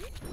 Yeah.